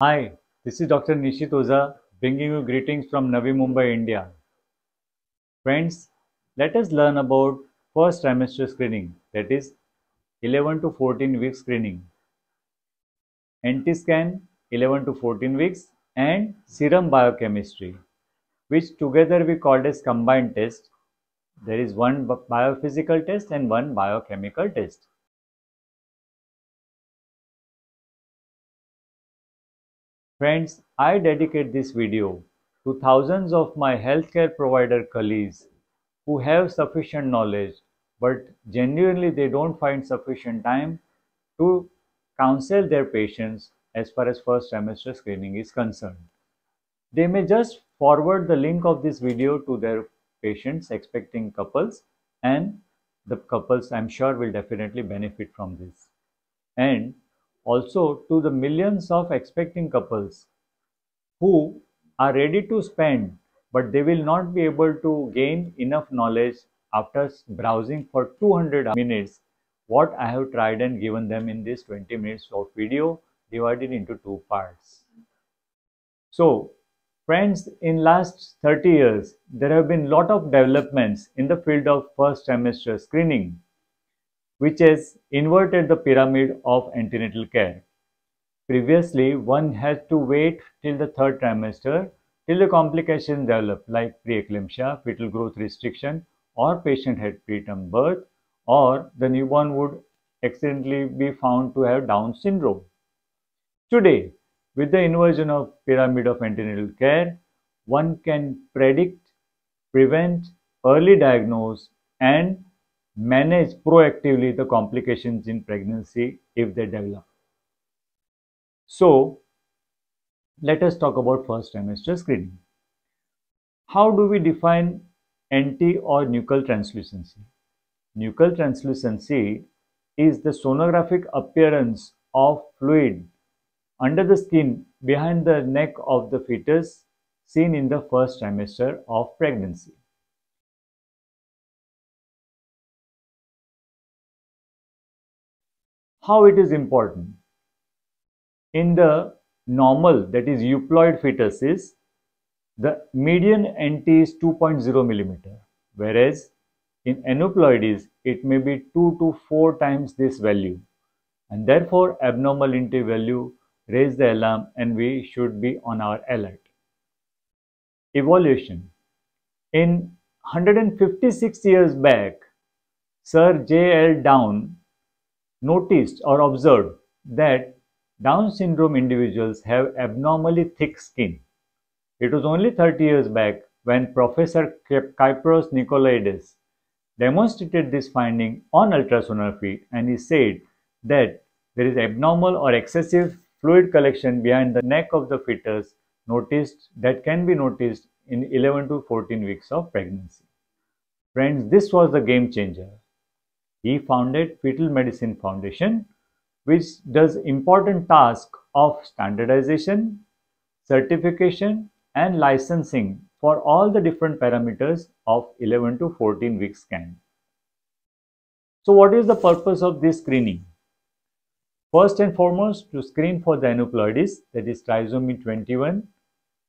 Hi, this is Dr. Nishit Oza bringing you greetings from Navi Mumbai, India. Friends, let us learn about first trimester screening that is 11 to 14 week screening. NT scan 11 to 14 weeks and serum biochemistry which together we called as combined test. There is one biophysical test and one biochemical test. Friends, I dedicate this video to thousands of my healthcare provider colleagues who have sufficient knowledge but genuinely they don't find sufficient time to counsel their patients as far as first trimester screening is concerned. They may just forward the link of this video to their patients expecting couples and the couples I'm sure will definitely benefit from this. And also to the millions of expecting couples who are ready to spend but they will not be able to gain enough knowledge after browsing for 200 minutes what I have tried and given them in this 20 minutes of video divided into two parts. So Friends, in last 30 years, there have been lot of developments in the field of first trimester screening, which has inverted the pyramid of antenatal care. Previously, one had to wait till the third trimester till the complications develop like preeclampsia, fetal growth restriction, or patient had preterm birth, or the newborn would accidentally be found to have Down syndrome. Today, with the inversion of pyramid of antenatal care, one can predict, prevent, early diagnose and manage proactively the complications in pregnancy if they develop. So, let us talk about first trimester screening. How do we define NT or nuchal translucency? Nuchal translucency is the sonographic appearance of fluid under the skin behind the neck of the fetus seen in the first trimester of pregnancy. How it is important? In the normal that is euploid fetuses, the median NT is 2.0 millimeter, whereas in aneuploidies it may be 2 to 4 times this value and therefore abnormal NT value raise the alarm and we should be on our alert. Evolution In 156 years back, Sir J. L. Down noticed or observed that Down syndrome individuals have abnormally thick skin. It was only 30 years back when Professor Kypros Nicolaides demonstrated this finding on ultrasonography and he said that there is abnormal or excessive fluid collection behind the neck of the fetus noticed that can be noticed in 11 to 14 weeks of pregnancy. Friends, this was the game changer. He founded Fetal Medicine Foundation, which does important task of standardization, certification, and licensing for all the different parameters of 11 to 14 week scan. So what is the purpose of this screening? First and foremost, to screen for the aneuploidies, that is trisomy 21,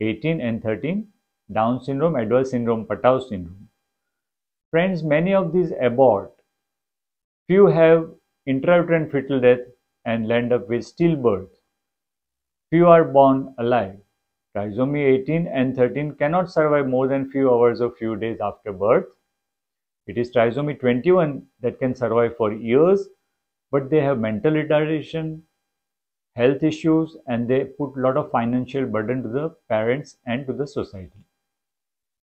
18 and 13, Down syndrome, Edwards syndrome, Patau syndrome. Friends, many of these abort. Few have intrauterine fetal death and land up with stillbirth. Few are born alive. Trisomy 18 and 13 cannot survive more than few hours or few days after birth. It is trisomy 21 that can survive for years but they have mental retardation, health issues, and they put a lot of financial burden to the parents and to the society.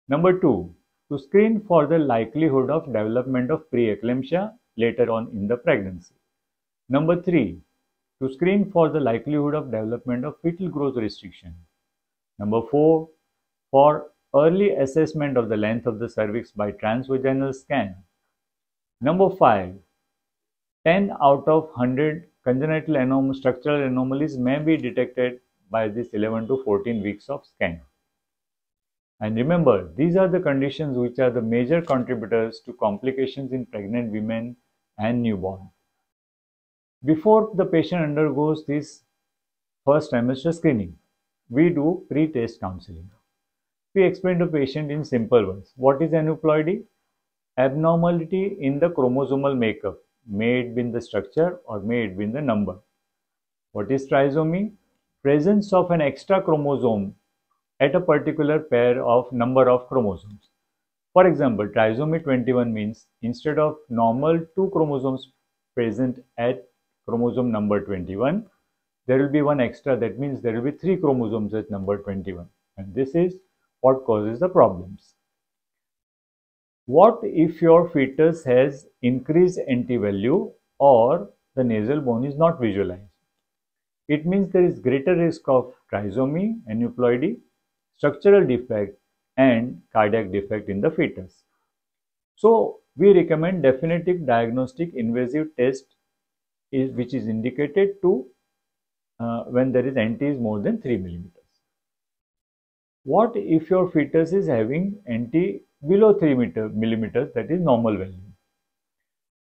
Number two, to screen for the likelihood of development of preeclampsia later on in the pregnancy. Number three, to screen for the likelihood of development of fetal growth restriction. Number four, for early assessment of the length of the cervix by transvaginal scan. Number five, 10 out of 100 congenital anom structural anomalies may be detected by this 11 to 14 weeks of scan. And remember, these are the conditions which are the major contributors to complications in pregnant women and newborn. Before the patient undergoes this first trimester screening. We do pre-test counseling. We explain to patient in simple words. What is aneuploidy? Abnormality in the chromosomal makeup, may it be in the structure or may it be in the number. What is trisomy? Presence of an extra chromosome at a particular pair of number of chromosomes. For example, trisomy 21 means instead of normal two chromosomes present at chromosome number 21, there will be one extra. That means there will be three chromosomes at number 21. And this is what causes the problems. What if your fetus has increased NT value or the nasal bone is not visualized? It means there is greater risk of trisomy, aneuploidy, structural defect and cardiac defect in the fetus. So, we recommend definitive diagnostic invasive test is, which is indicated to uh, when there is NT is more than 3 millimeters. What if your fetus is having NT below 3 meter, millimeters that is normal value?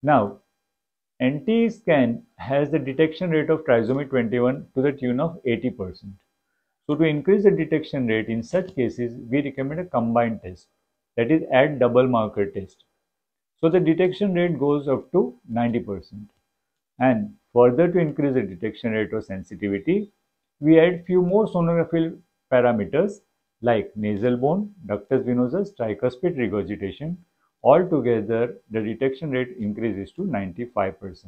Now, NT scan has the detection rate of trisomy 21 to the tune of 80%. So to increase the detection rate in such cases, we recommend a combined test that is add double marker test. So the detection rate goes up to 90%. And further to increase the detection rate or sensitivity, we add few more sonography parameters like nasal bone, ductus venosus, tricuspid regurgitation. Altogether, the detection rate increases to 95%.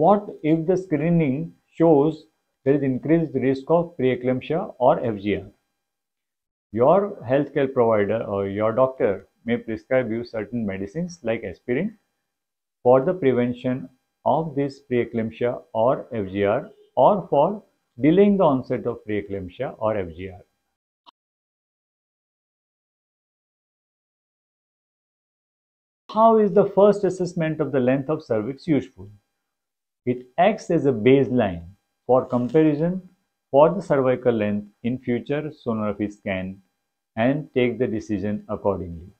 What if the screening shows there is increased risk of preeclampsia or FGR? Your healthcare provider or your doctor may prescribe you certain medicines like aspirin for the prevention of this preeclampsia or FGR or for delaying the onset of preeclampsia or FGR. How is the first assessment of the length of cervix useful? It acts as a baseline for comparison for the cervical length in future sonography scan and take the decision accordingly.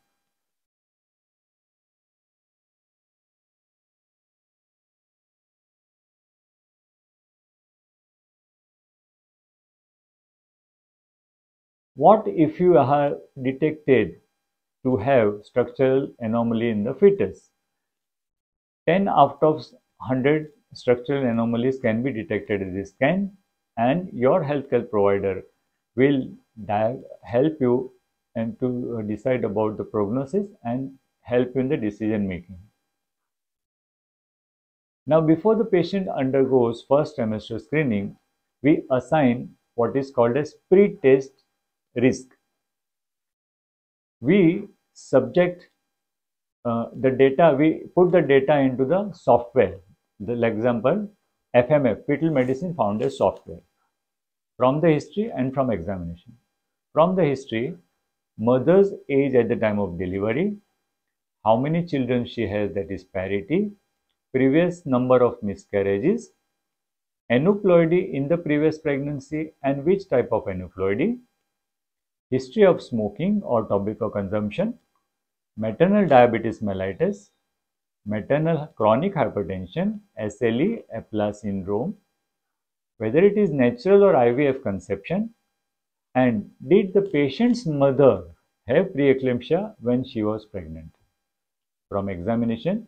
What if you are detected to have structural anomaly in the fetus? 10 out of 100 structural anomalies can be detected in this scan and your healthcare provider will help you and to decide about the prognosis and help in the decision making. Now before the patient undergoes first trimester screening, we assign what is called as pre-test risk. We subject uh, the data, we put the data into the software the example, FMF, fetal medicine foundation software. From the history and from examination. From the history, mother's age at the time of delivery, how many children she has that is parity, previous number of miscarriages, aneuploidy in the previous pregnancy and which type of aneuploidy, history of smoking or tobacco consumption, maternal diabetes mellitus, maternal chronic hypertension, SLE, APLA syndrome, whether it is natural or IVF conception, and did the patient's mother have preeclampsia when she was pregnant? From examination,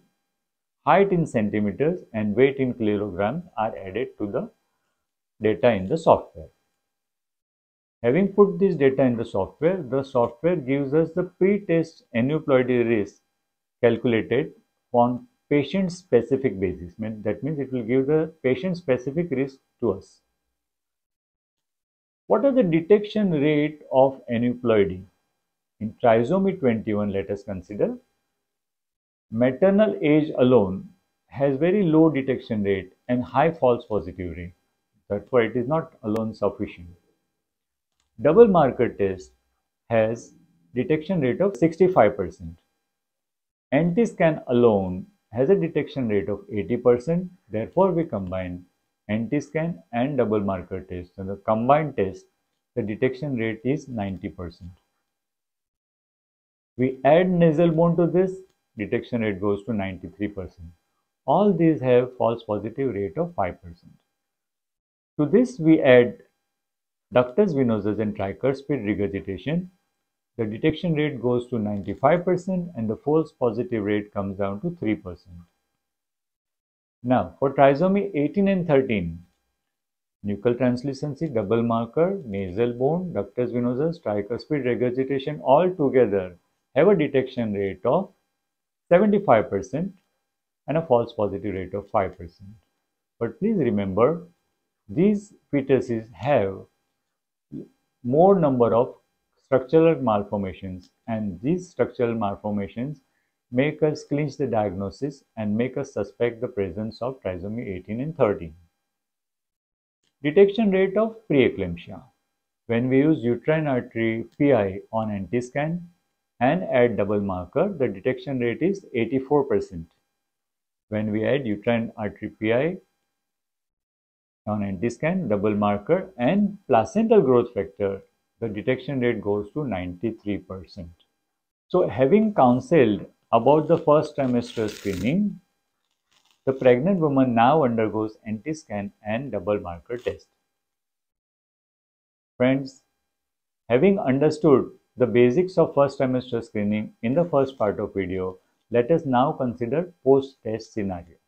height in centimeters and weight in kilograms are added to the data in the software. Having put this data in the software, the software gives us the pre-test aneuploidy risk calculated on patient specific basis. That means it will give the patient specific risk to us. What are the detection rate of aneuploidy? In trisomy 21, let us consider maternal age alone has very low detection rate and high false positive rate. Why it is not alone sufficient. Double marker test has detection rate of 65%. NT scan alone has a detection rate of 80%. Therefore, we combine NT scan and double marker test. And the combined test, the detection rate is 90%. We add nasal bone to this, detection rate goes to 93%. All these have false positive rate of 5%. To this we add ductus venosus and tricuspid regurgitation. The detection rate goes to 95% and the false positive rate comes down to 3%. Now for trisomy 18 and 13, nuchal translucency, double marker, nasal bone, ductus venosus, tricuspid regurgitation all together have a detection rate of 75% and a false positive rate of 5%. But please remember, these fetuses have more number of structural malformations and these structural malformations make us clinch the diagnosis and make us suspect the presence of trisomy 18 and 13. Detection rate of preeclampsia. When we use uterine artery PI on NT scan and add double marker, the detection rate is 84%. When we add uterine artery PI on NT scan, double marker and placental growth factor, the detection rate goes to 93%. So having counseled about the first trimester screening, the pregnant woman now undergoes NT scan and double marker test. Friends, having understood the basics of first trimester screening in the first part of video, let us now consider post-test scenario.